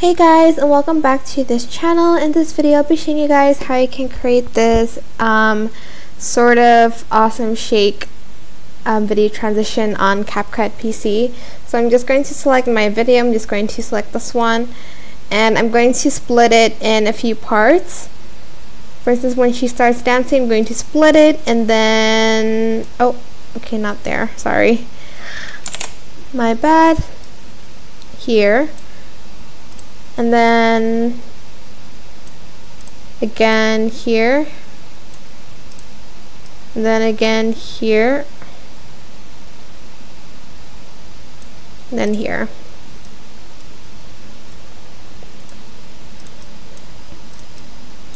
Hey guys and welcome back to this channel. In this video I'll be showing you guys how you can create this um, sort of awesome shake um, video transition on CapCut PC. So I'm just going to select my video, I'm just going to select this one and I'm going to split it in a few parts. For instance when she starts dancing I'm going to split it and then, oh okay not there, sorry. My bad. Here and then again here. And then again here. And then here.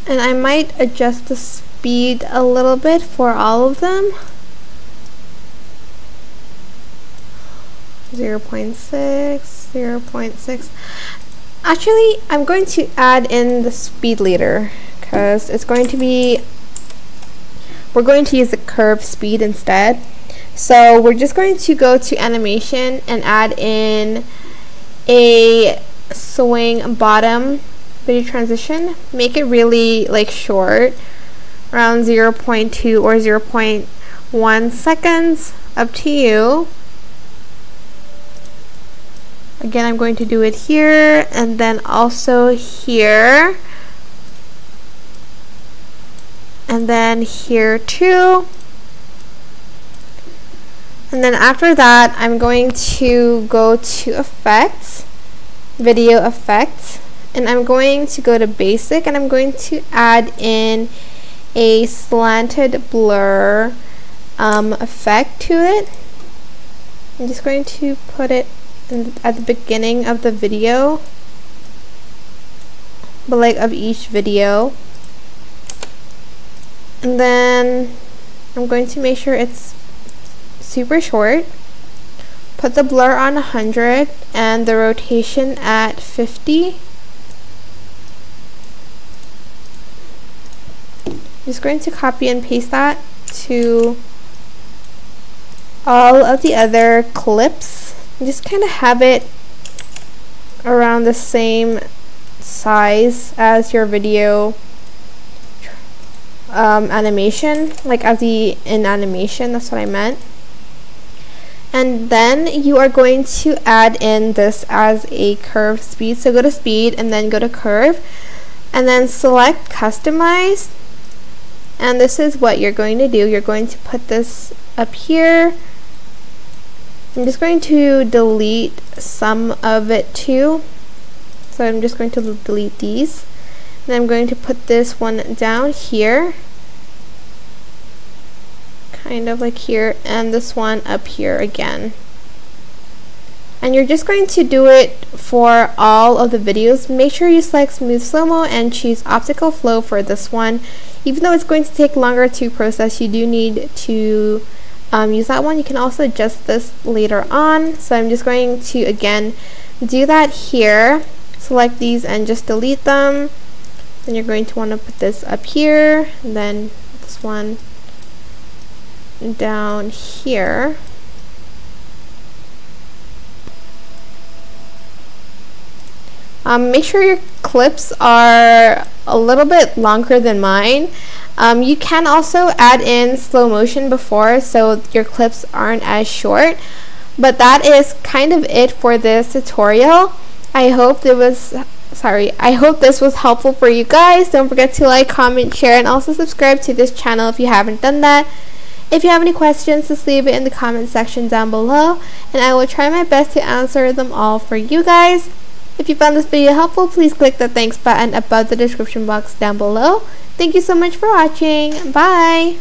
And I might adjust the speed a little bit for all of them. 0 0.6 0 0.6 Actually, I'm going to add in the speed leader because it's going to be, we're going to use the curve speed instead. So we're just going to go to animation and add in a swing bottom video transition. Make it really like short, around 0.2 or 0.1 seconds, up to you. Again, I'm going to do it here and then also here. And then here too. And then after that, I'm going to go to Effects, Video Effects, and I'm going to go to Basic, and I'm going to add in a slanted blur um, effect to it. I'm just going to put it at the beginning of the video. But like of each video. And then I'm going to make sure it's super short. Put the blur on 100 and the rotation at 50 I'm just going to copy and paste that to all of the other clips just kind of have it around the same size as your video um, animation, like as the in animation, that's what I meant. And then you are going to add in this as a curve speed. So go to speed and then go to curve and then select customize. And this is what you're going to do. You're going to put this up here I'm just going to delete some of it too. So I'm just going to delete these. And I'm going to put this one down here. Kind of like here. And this one up here again. And you're just going to do it for all of the videos. Make sure you select Smooth Slow-Mo and choose Optical Flow for this one. Even though it's going to take longer to process, you do need to um, use that one. You can also adjust this later on. So I'm just going to, again, do that here. Select these and just delete them. Then you're going to want to put this up here. And then this one down here. Um, make sure your clips are a little bit longer than mine. Um, you can also add in slow motion before so your clips aren't as short. But that is kind of it for this tutorial. I hope it was sorry I hope this was helpful for you guys don't forget to like comment share and also subscribe to this channel if you haven't done that if you have any questions just leave it in the comment section down below and I will try my best to answer them all for you guys if you found this video helpful please click the thanks button above the description box down below Thank you so much for watching. Bye!